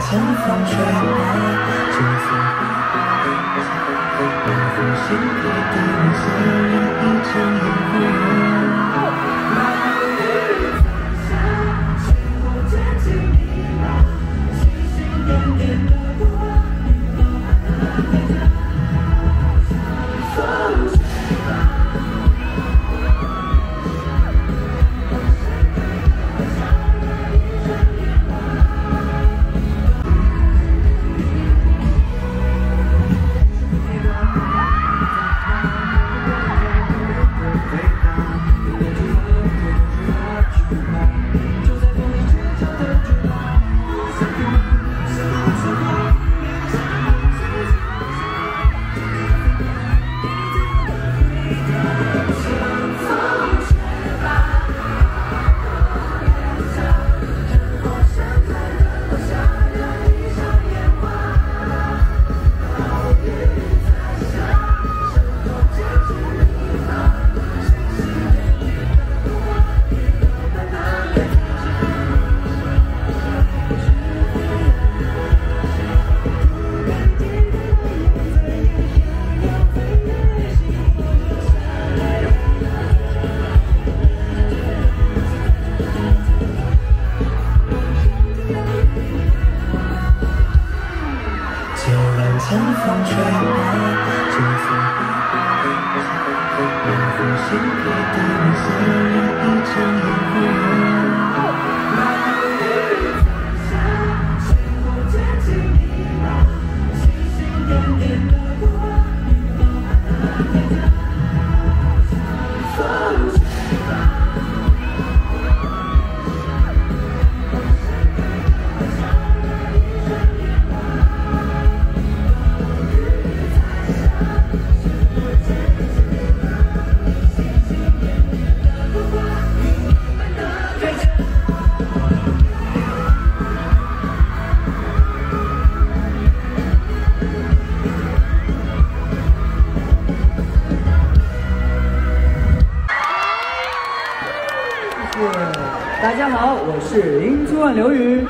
江风吹白，金色花瓣，晚风醒给的暮色，一阵烟火。就让江风吹白，金色花瓣，晚风醒给的暮色，一阵烟火。大家好，我是英俊万刘宇。